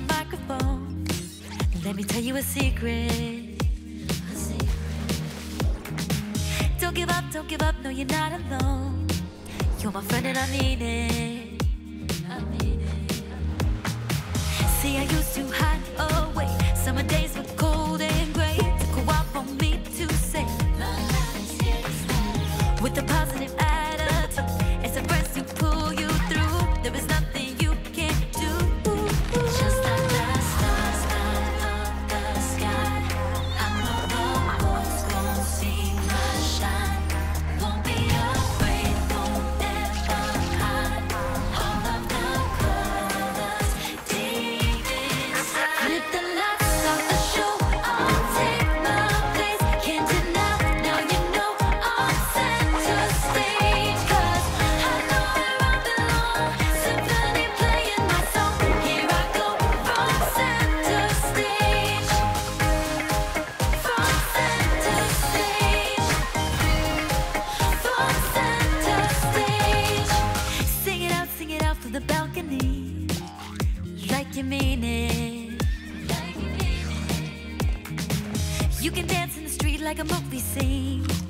the microphone. Let me tell you a secret. a secret. Don't give up, don't give up, no, you're not alone. You're my friend and I mean it. I mean it. See, I used to. yourself to the balcony like you mean it. Like you, mean it. you can dance in the street like a movie scene.